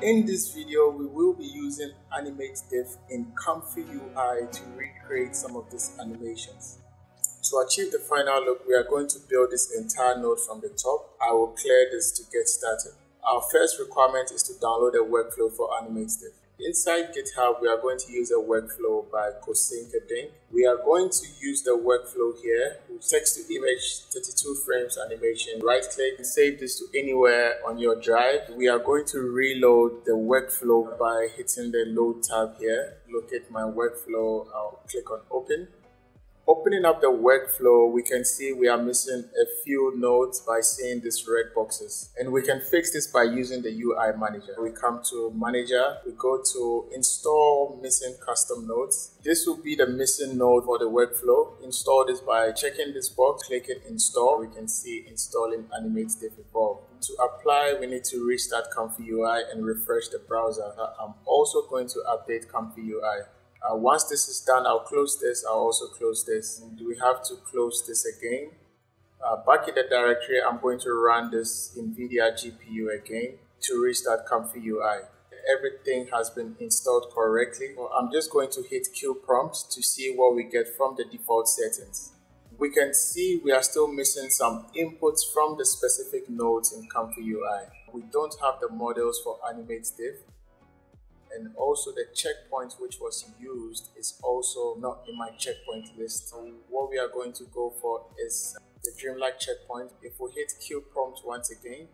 In this video, we will be using Animate Diff in Comfy UI to recreate some of these animations. To achieve the final look, we are going to build this entire node from the top. I will clear this to get started. Our first requirement is to download a workflow for Animate Diff. Inside GitHub, we are going to use a workflow by Ding. We are going to use the workflow here with text to image 32 frames animation. Right click and save this to anywhere on your drive. We are going to reload the workflow by hitting the load tab here. Locate my workflow. I'll click on open. Opening up the workflow, we can see we are missing a few nodes by seeing these red boxes. And we can fix this by using the UI manager. We come to manager, we go to install missing custom nodes. This will be the missing node for the workflow. Install this by checking this box, clicking install. We can see installing Animate Diff Evolve. To apply, we need to restart Comfy UI and refresh the browser. Uh, I'm also going to update Comfy UI. Uh, once this is done, I'll close this. I'll also close this. Do we have to close this again? Uh, back in the directory, I'm going to run this NVIDIA GPU again to restart Comfy UI. Everything has been installed correctly. Well, I'm just going to hit Queue prompt to see what we get from the default settings. We can see we are still missing some inputs from the specific nodes in Comfy UI. We don't have the models for Animate Diff and also the checkpoint which was used is also not in my checkpoint list. So what we are going to go for is the Dreamlike checkpoint. If we hit Queue prompt once again,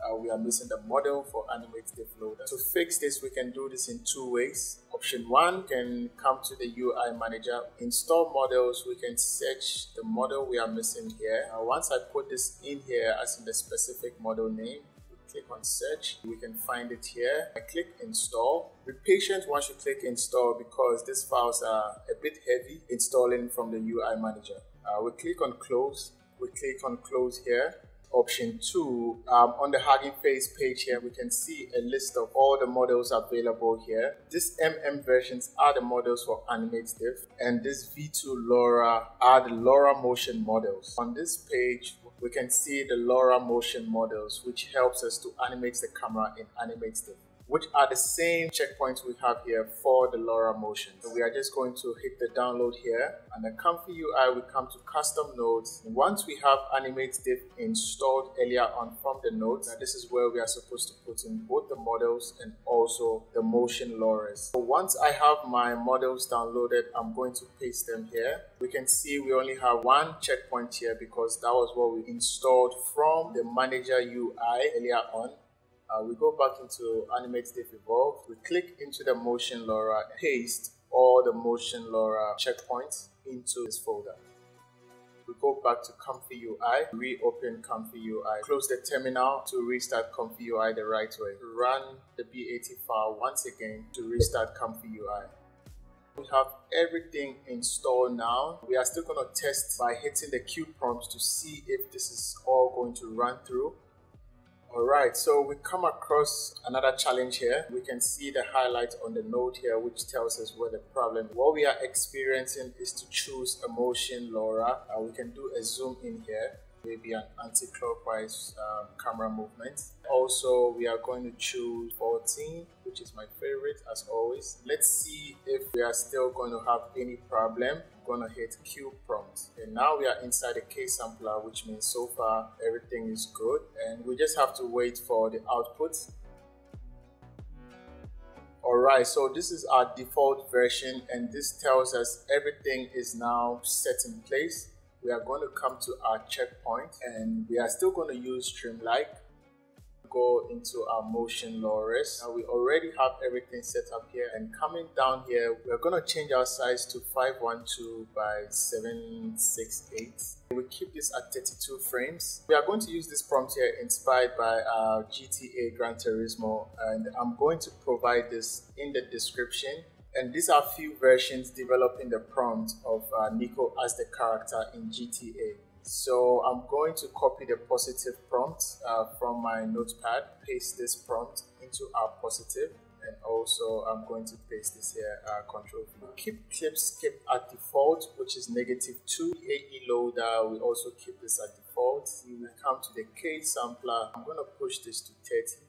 uh, we are missing the model for Animate Diff Loader. To fix this, we can do this in two ways. Option one can come to the UI manager, install models. We can search the model we are missing here. Uh, once I put this in here as in the specific model name, click on search. We can find it here. I click install. Be patient once you click install because these files are a bit heavy installing from the UI manager. Uh, we click on close. We click on close here. Option 2 um, on the Hugging Face page here we can see a list of all the models available here. This MM versions are the models for Animate Diff and this V2 LoRa are the LoRa motion models. On this page we can see the LoRa motion models, which helps us to animate the camera and Animate Diff which are the same checkpoints we have here for the LoRa motion. So we are just going to hit the download here and the Comfy UI we come to custom nodes. Once we have Animate Diff installed earlier on from the nodes, this is where we are supposed to put in both the models and also the motion LoRa's. So once I have my models downloaded, I'm going to paste them here. We can see we only have one checkpoint here because that was what we installed from the manager UI earlier on uh, we go back into Animate Diff Evolve. We click into the Motion LoRa, paste all the Motion LoRa checkpoints into this folder. We go back to Comfy UI, reopen Comfy UI, close the terminal to restart Comfy UI the right way. Run the BAT file once again to restart Comfy UI. We have everything installed now. We are still going to test by hitting the Queue prompt to see if this is all going to run through. All right, so we come across another challenge here. We can see the highlight on the node here, which tells us where the problem. What we are experiencing is to choose a motion LoRa. Uh, we can do a zoom in here maybe an anti-clockwise um, camera movement. Also, we are going to choose 14, which is my favorite as always. Let's see if we are still going to have any problem. I'm going to hit Queue prompt. And now we are inside the K sampler, which means so far everything is good. And we just have to wait for the output. Alright, so this is our default version and this tells us everything is now set in place we are going to come to our checkpoint and we are still going to use Dreamlike go into our motion LoRa's. Now we already have everything set up here and coming down here, we're going to change our size to 512 by 768. We keep this at 32 frames. We are going to use this prompt here inspired by our GTA Gran Turismo and I'm going to provide this in the description and these are a few versions developing the prompt of uh, Niko as the character in GTA. So I'm going to copy the positive prompt uh, from my notepad, paste this prompt into our positive, and also I'm going to paste this here, uh, control V. Keep clip skip at default, which is negative 2. AE loader, we also keep this at default. We will come to the K sampler. I'm going to push this to 30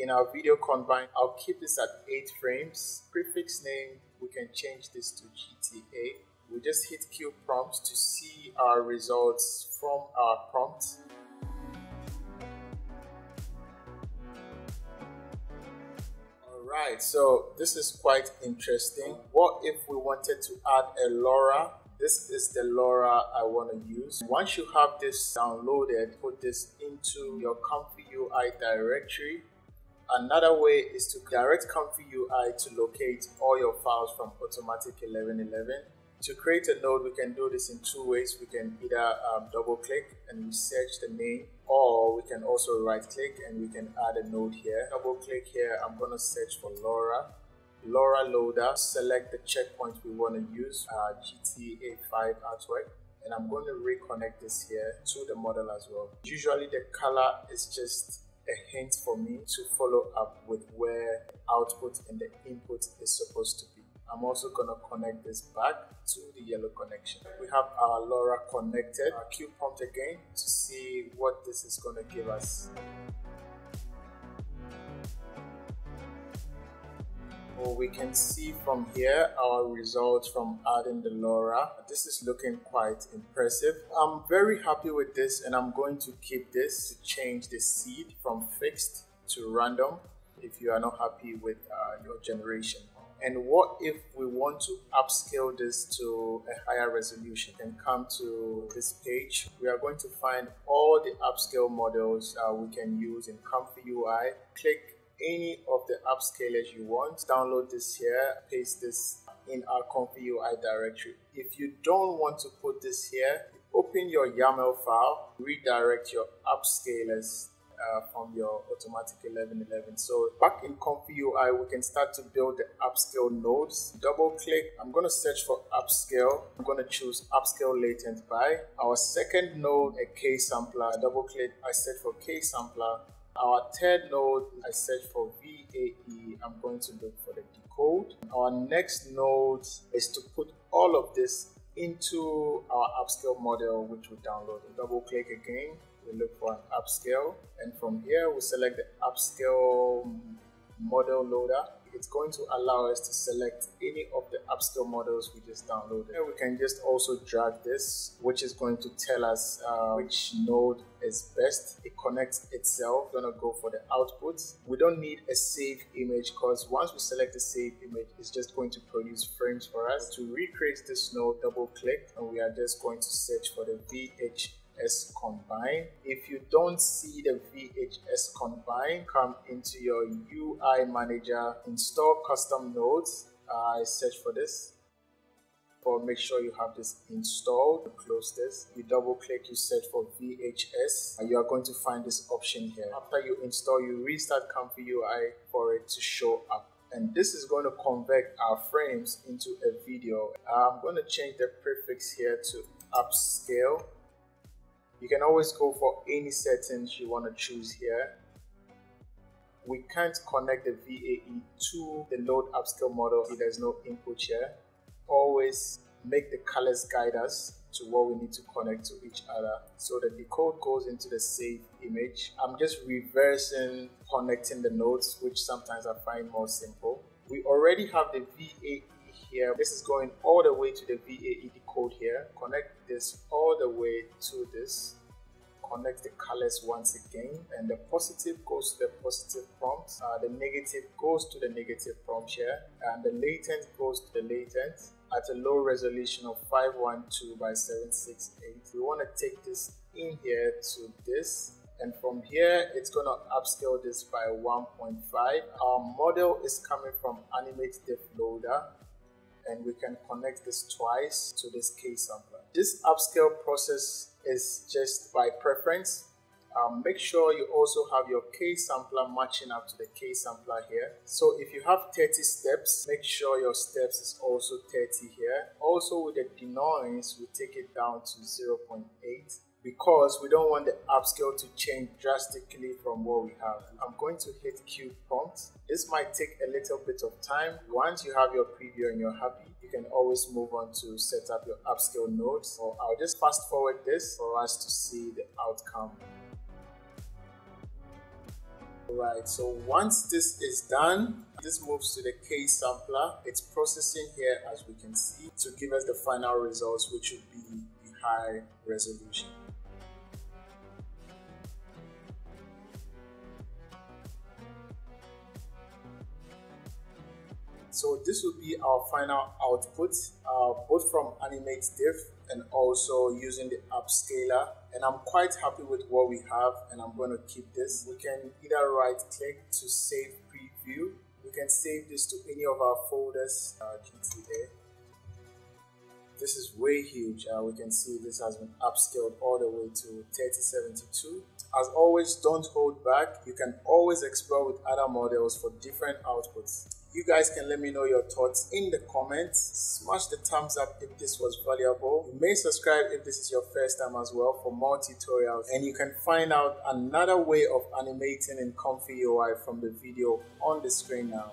In our video combine, I'll keep this at 8 frames. Prefix name, we can change this to GTA. We just hit Queue prompt to see our results from our prompt. Alright, so this is quite interesting. What if we wanted to add a LoRa this is the LoRa I want to use. Once you have this downloaded, put this into your Comfy UI directory. Another way is to direct Comfy UI to locate all your files from Automatic 1111. To create a node, we can do this in two ways. We can either um, double click and we search the name, or we can also right click and we can add a node here. Double click here, I'm to search for LoRa. LoRa loader, select the checkpoint we want to use, uh, GTA 5 artwork, and I'm going to reconnect this here to the model as well. Usually the color is just a hint for me to follow up with where output and the input is supposed to be. I'm also going to connect this back to the yellow connection. We have our LoRa connected. Our Queue prompt again to see what this is going to give us. Well, we can see from here our results from adding the LoRa. This is looking quite impressive. I'm very happy with this and I'm going to keep this to change the seed from fixed to random if you are not happy with uh, your generation. And what if we want to upscale this to a higher resolution and come to this page? We are going to find all the upscale models uh, we can use in Comfy UI. Click any of the upscalers you want. Download this here, paste this in our Comfy UI directory. If you don't want to put this here, open your YAML file, redirect your upscalers uh, from your automatic 1111. So back in Comfy UI, we can start to build the upscale nodes. Double click. I'm to search for upscale. I'm to choose upscale latent by. Our second node, a K sampler. Double click. I search for K sampler. Our third node, I search for VAE. I'm going to look for the decode. Our next node is to put all of this into our upscale model, which we download. Double click again. We look for an upscale. And from here, we select the upscale model loader it's going to allow us to select any of the upscale models we just downloaded. And we can just also drag this, which is going to tell us uh, which node is best. It connects itself. We're gonna go for the output. We don't need a save image because once we select the save image, it's just going to produce frames for us. To recreate this node, double click and we are just going to search for the VH VHS Combine. If you don't see the VHS Combine, come into your UI Manager, install custom nodes. I uh, search for this. For make sure you have this installed. Close this. You double click, you search for VHS. And you are going to find this option here. After you install, you restart Comfy UI for it to show up and this is going to convert our frames into a video. I'm going to change the prefix here to upscale you can always go for any settings you want to choose here. We can't connect the VAE to the load upscale model if there's no input here. Always make the colors guide us to what we need to connect to each other. So that the decode goes into the save image. I'm just reversing connecting the nodes, which sometimes I find more simple. We already have the VAE here. This is going all the way to the VAE decode here. Connect this all the way to this. Connect the colors once again and the positive goes to the positive prompt. Uh, the negative goes to the negative prompt here and the latent goes to the latent at a low resolution of 512 by 768. We want to take this in here to this and from here it's going to upscale this by 1.5 our model is coming from animate diff loader and we can connect this twice to this K sampler. This upscale process is just by preference. Um, make sure you also have your K sampler matching up to the K sampler here. So if you have 30 steps, make sure your steps is also 30 here. Also with the denoise, we take it down to 0.8 because we don't want the upscale to change drastically from what we have. I'm going to hit Queue prompt. This might take a little bit of time. Once you have your preview and you're happy, you can always move on to set up your upscale nodes. Or I'll just fast forward this for us to see the outcome. Right, so once this is done, this moves to the K sampler. It's processing here as we can see to give us the final results, which would be the high resolution. So this will be our final output, uh, both from Animate Diff and also using the upscaler. And I'm quite happy with what we have and I'm going to keep this. We can either right click to save preview. We can save this to any of our folders, uh, GTA. This is way huge. Uh, we can see this has been upscaled all the way to 3072. As always, don't hold back. You can always explore with other models for different outputs. You guys can let me know your thoughts in the comments. Smash the thumbs up if this was valuable. You may subscribe if this is your first time as well for more tutorials. And you can find out another way of animating in Comfy UI from the video on the screen now.